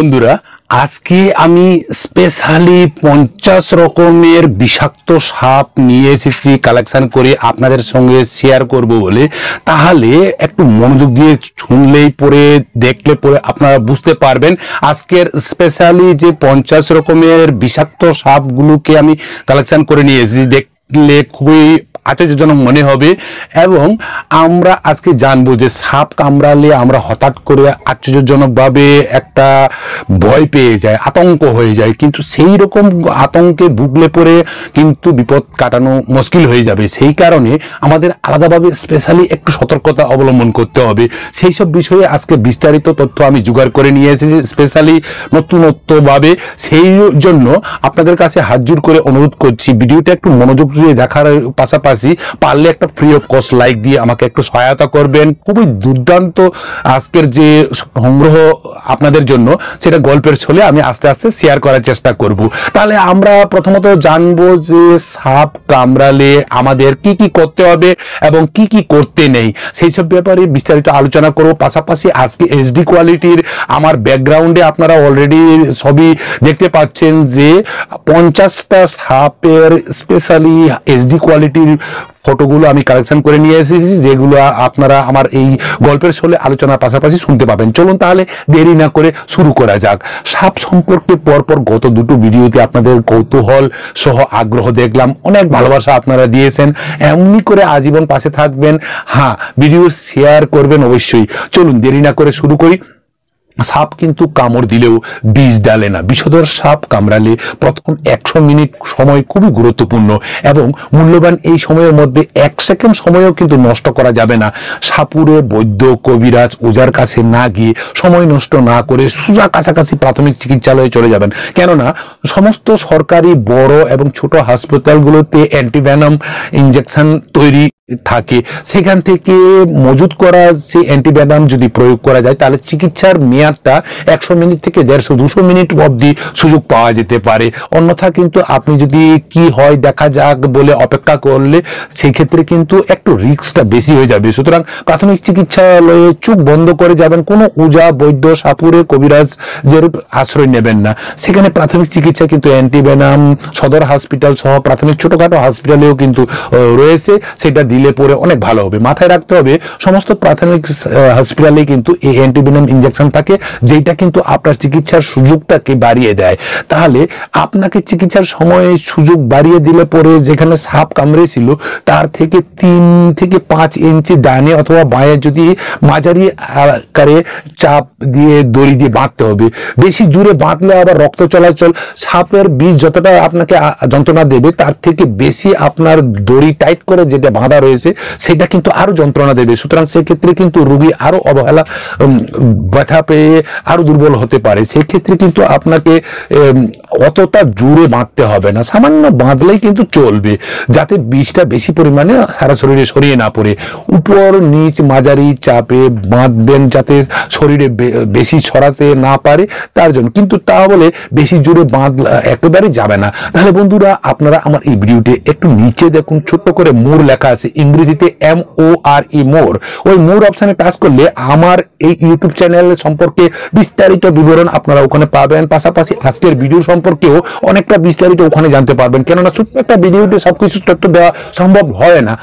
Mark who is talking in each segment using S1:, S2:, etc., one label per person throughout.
S1: বন্ধুরা, আজকে আমি স্পেশালি পঞ্চাশ রকমের বিষাক্ত সাপ নিয়ে এসেছি কালেকশন করে আপনাদের সঙ্গে শেয়ার করব বলে। তাহলে একটু মনোযোগ দিয়ে শুনলেই পরে, দেখলে পরে আপনারা বুঝতে পারবেন, আজকের স্পেশালি যে পঞ্চাশ রকমের বিষাক্ত সাপগুলোকে আমি কালেকশন করে নিয়ে এসেছি। দেখলে খুবই আশ্চর্যজনক মনে হবে এবং আমরা আজকে জানব যে সাপ কামড়ালে আমরা হঠাৎ করে আশ্চর্যজনকভাবে একটা ভয় পেয়ে যায়, আতঙ্ক হয়ে যায়। কিন্তু সেই রকম আতঙ্কে ভুগলে পরে কিন্তু বিপদ কাটানো মুশকিল হয়ে যাবে। সেই কারণে আমাদের আলাদাভাবে স্পেশালি একটু সতর্কতা অবলম্বন করতে হবে। সেই সব বিষয়ে আজকে বিস্তারিত তথ্য আমি জোগাড় করে নিয়ে এসেছি স্পেশালি নতুনত্বভাবে। সেই জন্য আপনাদের কাছে হাত জোর করে অনুরোধ করছি, ভিডিওটা একটু মনোযোগ দিয়ে দেখার পাশাপাশি পারলে একটা ফ্রি অফ কস্ট লাইক দিয়ে আমাকে একটু সহায়তা করবেন। খুবই দুর্দান্ত আজকের যে সংগ্রহ আপনাদের জন্য, সেটা গল্পের ছলে আমি আস্তে আস্তে শেয়ার করার চেষ্টা করব। তাহলে আমরা প্রথমত জানব যে সাপ কামড়ালে আমাদের কি কি করতে হবে এবং কি কি করতে নেই। সেই সব ব্যাপারে বিস্তারিত আলোচনা করব। পাশাপাশি আজকে এইচডি কোয়ালিটির আমার ব্যাকগ্রাউন্ডে আপনারা অলরেডি সবই দেখতে পাচ্ছেন যে পঞ্চাশটা সাপের স্পেশালি এইচডি কোয়ালিটির ফটোগুলো আমি কালেকশন করে নিয়ে এসেছি, যেগুলো আপনারা আমার এই গল্পের শোলে আলোচনার পাশাপাশি শুনতে পাবেন। চলুন তাহলে দেরি না করে শুরু করা যাক। সাপ সম্পর্কে পরপর গত দুটো ভিডিওতে আপনাদের কৌতূহল সহ আগ্রহ দেখলাম। অনেক ভালোবাসা আপনারা দিয়েছেন। এমনি করে আজীবন পাশে থাকবেন। হ্যাঁ ভিডিও শেয়ার করবেন অবশ্যই। চলুন দেরি না করে শুরু করি। সাপ কিন্তু কামড় দিলেও বিষ ডালে না। বিষধর সাপ কামড়ালে প্রথম একশো মিনিট সময় খুবই গুরুত্বপূর্ণ এবং মূল্যবান এই সময়ের মধ্যে এক সেকেন্ড সময়ও কিন্তু নষ্ট করা যাবে না। সাপুরে বৈদ্য, কবিরাজ ওজার কাছে না গিয়ে সময় নষ্ট না করে সোজা কাছাকাছি প্রাথমিক চিকিৎসালয়ে চলে যাবেন। কেননা সমস্ত সরকারি বড় এবং ছোট হাসপাতালগুলোতে অ্যান্টিভ্যানম ইঞ্জেকশন তৈরি থাকে, সেখান থেকে মজুদ করা সেই অ্যান্টিবায়োটিক যদি প্রয়োগ করা যায়, তাহলে চিকিৎসার মেয়াদটা একশো মিনিট থেকে দেড়শো, দুশো মিনিট অবধি সুযোগ পাওয়া যেতে পারে। অন্যথা কিন্তু আপনি যদি কি হয় দেখা যাক বলে অপেক্ষা করলে সেই ক্ষেত্রে কিন্তু একটু রিস্কটা বেশি হয়ে যাবে। সুতরাং প্রাথমিক চিকিৎসালয়ে চুপ বন্ধ করে যাবেন, কোনো উজা, বৈদ্য সাপুরে কবিরাজ যেরূপ আশ্রয় নেবেন না। সেখানে প্রাথমিক চিকিৎসা কিন্তু অ্যান্টিভেনাম সদর হসপিটাল সহ প্রাথমিক ছোটখাটো হসপিটালেও কিন্তু রয়েছে। সেটা পরে অনেক ভালো হবে। মাথায় রাখতে হবে, সমস্ত প্রাথমিক হসপিটালে কিন্তু এই অ্যান্টিভেনাম ইনজেকশন থাকে যেটা কিন্তু আপনার চিকিৎসার সুযোগটাকে বাড়িয়ে দেয়। তাহলে আপনাকে চিকিৎসার সময় সুযোগ বাড়িয়ে দিলে পরে যেখানে সাপ কামড়েছিল, তার থেকে তিন থেকে পাঁচ ইঞ্চি ডানে অথবা বাঁয়ে যদি মাঝারি আকারে চাপ দিয়ে দড়ি দিয়ে বাঁধতে হবে। বেশি জুড়ে বাঁধলে আবার রক্ত চলাচল, সাপের বিষ যতটা আপনাকে যন্ত্রণা দেবে, তার থেকে বেশি আপনার দড়ি টাইট করে যেটা বাঁধা রয়েছে, সেটা কিন্তু আরও যন্ত্রণা দেবে। সুতরাং সেক্ষেত্রে কিন্তু রুগী আরও অবহেলা ব্যথা পেয়ে আরও দুর্বল হতে পারে। সেক্ষেত্রে কিন্তু আপনাকে অতটা জুড়ে বাঁধতে হবে না। সামান্য বাঁধলেই কিন্তু চলবে, যাতে বিষটা বেশি পরিমাণে সারা শরীরে সরিয়ে না পড়ে। উপর, নিচ, মাঝারি চাপে বাঁধবেন যাতে শরীরে বেশি ছড়াতে না পারে, তার জন্য। কিন্তু তা বলে বেশি জুড়ে বাঁধ একেবারে যাবে না। তাহলে বন্ধুরা, আপনারা আমার এই ভিডিওটি একটু নিচে দেখুন। ছোট্ট করে মোর লেখা আছে ইংরেজিতে এম ও আর ই মোর ওই মোর অপশানে টাচ করলে আমার এই ইউটিউব চ্যানেল সম্পর্কে বিস্তারিত বিবরণ আপনারা ওখানে পাবেন। পাশাপাশি আজকের ভিডিও সম্পর্কেও অনেকটা বিস্তারিত ওখানে জানতে পারবেন। কেননা ছোট্ট একটা ভিডিওতে সবকিছু তথ্য দেওয়া সম্ভব হয় না।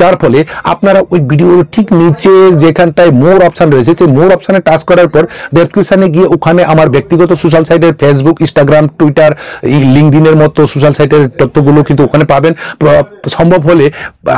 S1: যার ফলে আপনারা ওই ভিডিওর ঠিক নিচে যেখানটায় মোর অপশন রয়েছে, সেই মোর অপশানে টাচ করার পর ডেসক্রিপশনে গিয়ে ওখানে আমার ব্যক্তিগত সোশ্যাল সাইটের ফেসবুক ইনস্টাগ্রাম টুইটার এই লিঙ্কডিনের মতো সোশ্যাল সাইটের তথ্যগুলো কিন্তু ওখানে পাবেন। সম্ভব হলে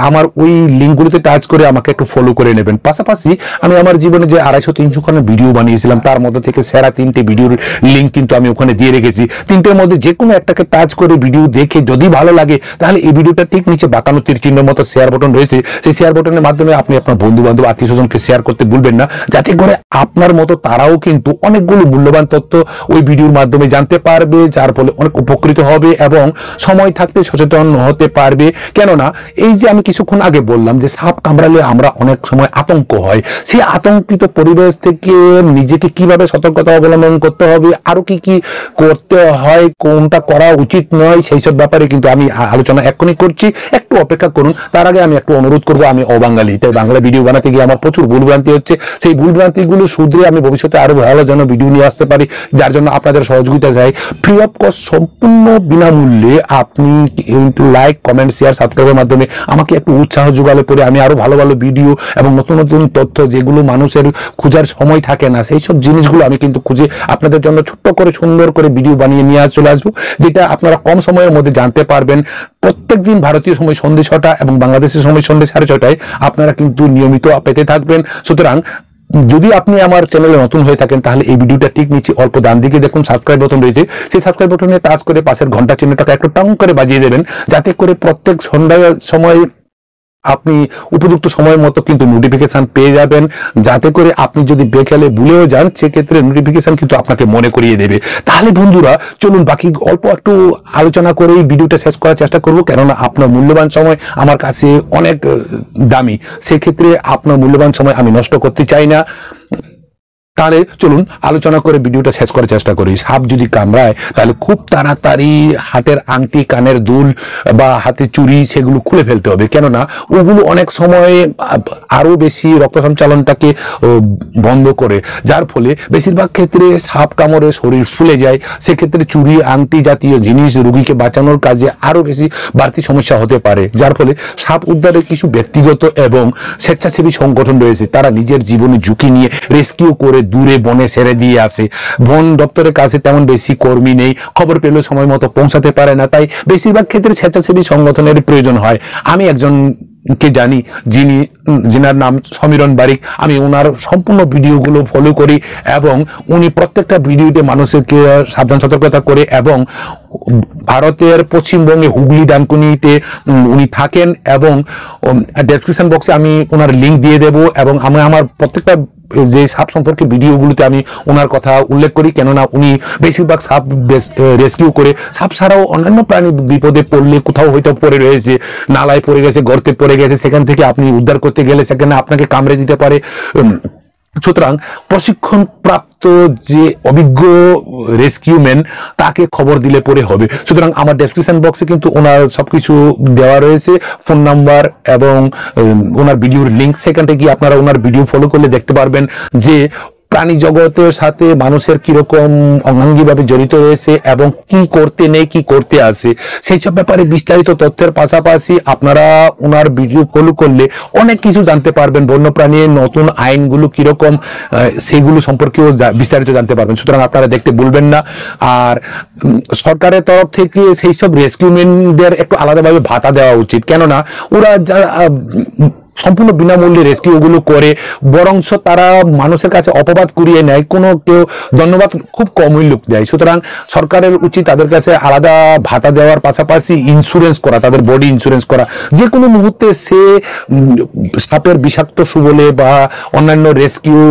S1: আমার ওই লিঙ্কগুলোতে টাচ করে আমাকে একটু ফলো করে নেবেন। পাশাপাশি আমি আমার জীবনে যে আড়াইশো তিনশো খানে ভিডিও বানিয়েছিলাম, তার মধ্যে থেকে সেরা তিনটে ভিডিওর লিঙ্ক কিন্তু আমি ওখানে দিয়ে রেখেছি। তিনটের মধ্যে যে কোনো একটাকে টাচ করে ভিডিও দেখে যদি ভালো লাগে, তাহলে এই ভিডিওটা ঠিক নিচে বাঁকানো তীর চিহ্নের মতো শেয়ার বটন রয়েছে, সেই শেয়ার বাটনের মাধ্যমে আপনি আপনার বন্ধু বান্ধব আত্মীয় স্বজনকে শেয়ার করতে ভুলবেন না। যাতে করে আপনার মতো তারাও কিন্তু অনেকগুলো মূল্যবান তথ্য ওই ভিডিওর মাধ্যমে জানতে পারবে, যার ফলে অনেক উপকৃত হবে এবং সময় থাকতে সচেতন হতে পারবে। কেননা, এই যে আমি কিছুক্ষণ আগে বললাম যে সাপ কামড়ালে আমরা অনেক সময় আতঙ্ক হয়, সেই আতঙ্কিত পরিবেশ থেকে নিজেকে কীভাবে সতর্কতা অবলম্বন করতে হবে, আরও কি কি করতে হয়, কোনটা করা উচিত নয়, সেই সব ব্যাপারে কিন্তু আমি আলোচনা এক্ষুনি করছি। একটু অপেক্ষা করুন, তার আগে আমি একটু অনুরোধ করব, আমি অবাঙালি তাই বাংলা ভিডিও বানাতে গিয়ে আমার প্রচুর ভুলভ্রান্তি হচ্ছে। সেই ভুলভ্রান্তিগুলো শুধরে আমি ভবিষ্যতে আরও ভালো যেন ভিডিও নিয়ে আসতে পারি, যার জন্য আপনাদের সহযোগিতা চাই। ফ্রি অফ কস্ট সম্পূর্ণ বিনামূল্যে আপনি কিন্তু লাইক কমেন্ট শেয়ার সাবস্ক্রাইবের মাধ্যমে আমাকে একটু উৎসাহ যোগালে পরে আমি আরও ভালো ভালো ভিডিও এবং নতুন নতুন তথ্য যেগুলো মানুষের খোঁজার সময় থাকে না, সেই সব জিনিসগুলো আমি কিন্তু খুঁজে আপনাদের জন্য ছোট্ট করে সুন্দর করে ভিডিও বানিয়ে নিয়ে চলে আসব, যেটা আপনারা কম সময়ের মধ্যে জানতে পারবেন। প্রত্যেক দিন ভারতীয় সময় সন্ধ্যে ছটা এবং বাংলাদেশের সময় সন্ধ্যে সাড়ে ছটায় আপনারা কিন্তু নিয়মিত পেতে থাকবেন। সুতরাং যদি আপনি আমার চ্যানেলে নতুন হয়ে থাকেন, তাহলে এই ভিডিওটা ঠিক নিচে অল্প দান দিকে দেখুন সাবস্ক্রাইব বটন রয়েছে। সেই সাবস্ক্রাইব বটনে টাচ করে পাশের ঘণ্টা চিহ্নটাকে একটু টাং করে বাজিয়ে দেবেন, যাতে করে প্রত্যেক সন্ধ্যায় সময় আপনি উপযুক্ত সময় মতো কিন্তু নোটিফিকেশান পেয়ে যাবেন। যাতে করে আপনি যদি বেকালে ভুলেও যান, সেক্ষেত্রে নোটিফিকেশান কিন্তু আপনাকে মনে করিয়ে দেবে। তাহলে বন্ধুরা, চলুন বাকি অল্প একটু আলোচনা করে ভিডিওটা শেষ করার চেষ্টা করব, কেননা আপনার মূল্যবান সময় আমার কাছে অনেক দামি। সেক্ষেত্রে আপনার মূল্যবান সময় আমি নষ্ট করতে চাই না। তাহলে চলুন আলোচনা করে ভিডিওটা শেষ করার চেষ্টা করি। সাপ যদি কামড়ায়, তাহলে খুব তাড়াতাড়ি হাতের আংটি, কানের দুল বা হাতে চুরি সেগুলো খুলে ফেলতে হবে। কেননা ওগুলো অনেক সময় আ- আরও বেশি রক্ত সঞ্চালনটাকে বন্ধ করে। যার ফলে বেশিরভাগ ক্ষেত্রে সাপ কামড়ে শরীর ফুলে যায়। সেক্ষেত্রে চুরি আংটি জাতীয় জিনিস রুগীকে বাঁচানোর কাজে আরও বেশি বাড়তি সমস্যা হতে পারে। যার ফলে সাপ উদ্ধারের কিছু ব্যক্তিগত এবং স্বেচ্ছাসেবী সংগঠন রয়েছে। তারা নিজের জীবনে ঝুঁকি নিয়ে রেস্কিউ করে দূরে বনে সেরে দিয়ে আসে। বন দপ্তরের কাছে তেমন বেশি কর্মী নেই। খবর পেলেও সময় মতো পৌঁছাতে পারে না, তাই বেশিরভাগ ক্ষেত্রে স্বেচ্ছাসেবী সংগঠনের প্রয়োজন হয়। আমি একজন কে জানি, যিনি যিনার নাম সমীরণ বারিক। আমি ওনার সম্পূর্ণ ভিডিওগুলো ফলো করি এবং উনি প্রত্যেকটা ভিডিওতে মানুষকে সাবধান, সতর্কতা করে এবং ভারতের পশ্চিমবঙ্গে হুগলি, ডানকুনিতে উনি থাকেন এবং ডেসক্রিপশন বক্সে আমি ওনার লিঙ্ক দিয়ে দেব এবং আমি আমার প্রত্যেকটা যে সাপ সম্পর্কে ভিডিওগুলোতে আমি ওনার কথা উল্লেখ করি, কেননা উনি বেশিরভাগ সাপ রেস্কিউ করে সাপ ছাড়াও অন্যান্য প্রাণী বিপদে পড়লে কোথাও হয়তো পড়ে রয়েছে, নালায় পড়ে গেছে, গর্তে পড়ে গেছে, সেখান থেকে আপনি উদ্ধার করতে গেলে সেখানে আপনাকে কামড়ে দিতে পারে সুতরাং প্রশিক্ষণপ্রাপ্ত যে অভিজ্ঞ রেস্কিউম্যান তাকে খবর দিলে পরে হবে। সুতরাং আমার ডেসক্রিপশন বক্সে কিন্তু ওনার সব কিছু দেওয়া রয়েছে ফোন নাম্বার এবং ওনার ভিডিওর লিঙ্ক সেখান থেকে গিয়ে আপনারা ওনার ভিডিও ফলো করলে দেখতে পারবেন যে প্রাণী জগতের সাথে মানুষের কীরকম অঙ্গাঙ্গিভাবে জড়িত রয়েছে এবং কি করতে নেই, কি করতে আসে সেই সব ব্যাপারে বিস্তারিত তথ্যের পাশাপাশি আপনারা ওনার ভিডিও ফলো করলে অনেক কিছু জানতে পারবেন। বন্যপ্রাণীর নতুন আইনগুলো কীরকম সেইগুলো সম্পর্কেও বিস্তারিত জানতে পারবেন। সুতরাং আপনারা দেখতে ভুলবেন না। আর সরকারের তরফ থেকে সেই সব রেস্কিউমেনদের একটু আলাদাভাবে ভাতা দেওয়া উচিত। কেননা ওরা যা সম্পূর্ণ বিনামূল্যে রেস্কিউ গুলো করে বরংশ তারা মানুষের কাছে অপবাদ কুড়িয়ে নেয়, কোনো কেউ ধন্যবাদ খুব কমই লোক দেয়। সুতরাং সরকারের উচিত তাদের কাছে আলাদা ভাতা দেওয়ার পাশাপাশি ইন্স্যুরেন্স করা, তাদের বডি ইন্স্যুরেন্স করা। যে কোনো মুহূর্তে সে সাপের বিষাক্ত সুবলে বা অন্যান্য রেস্কিউ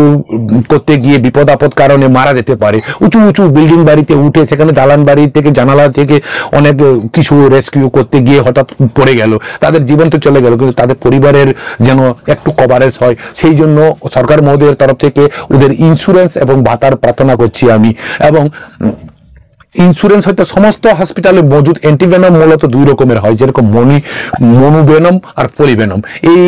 S1: করতে গিয়ে বিপদ আপদ কারণে মারা যেতে পারে। উঁচু উঁচু বিল্ডিং বাড়িতে উঠে সেখানে দালান বাড়ি থেকে, জানালা থেকে অনেক কিছু রেস্কিউ করতে গিয়ে হঠাৎ পড়ে গেল। তাদের জীবন তো চলে গেল, কিন্তু তাদের পরিবারের যেন একটু কভারেজ হয়। সেই জন্য সরকার মহোদয়ের তরফ থেকে ওদের ইন্স্যুরেন্স এবং ভাতার প্রার্থনা করছি আমি। এবং ইন্স্যুরেন্স হয়তো সমস্ত হসপিটালে মজুদ অ্যান্টিভেনম মূলত দুই রকমের হয়, যেরকম মনি মনুভেনম আর পলিভেনম এই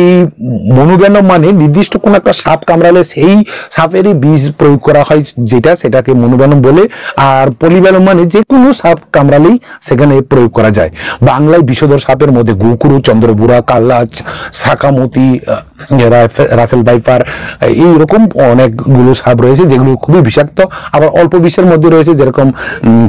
S1: মনুভেনম মানে নির্দিষ্ট কোনো একটা সাপ কামড়ালে সেই সাপেরই বীজ প্রয়োগ করা হয় যেটা সেটাকে মনুভেনম বলে, আর পলিভেনম মানে যে কোনো সাপ কামড়ালেই সেখানে প্রয়োগ করা যায়। বাংলায় বিষধর সাপের মধ্যে গুকুরু চন্দ্রবুড়া কাল্লাচ শাকামতি রাসেল ভাইপার এইরকম অনেকগুলো সাপ রয়েছে যেগুলো খুবই বিষাক্ত, আবার অল্প বিষের মধ্যে রয়েছে যেরকম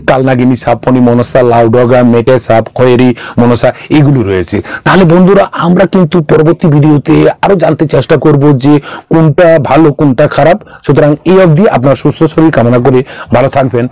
S1: কালনাগিনী সাপ, ফণি মনসা লাউডগা মেটে সাপ, খয়েরি মনসা এগুলো রয়েছে। তাহলে বন্ধুরা, আমরা কিন্তু পরবর্তী ভিডিওতে আরও জানতে চেষ্টা করব যে কোনটা ভালো, কোনটা খারাপ। সুতরাং এই অবধি আপনার সুস্থ শরীর কামনা করে ভালো থাকবেন।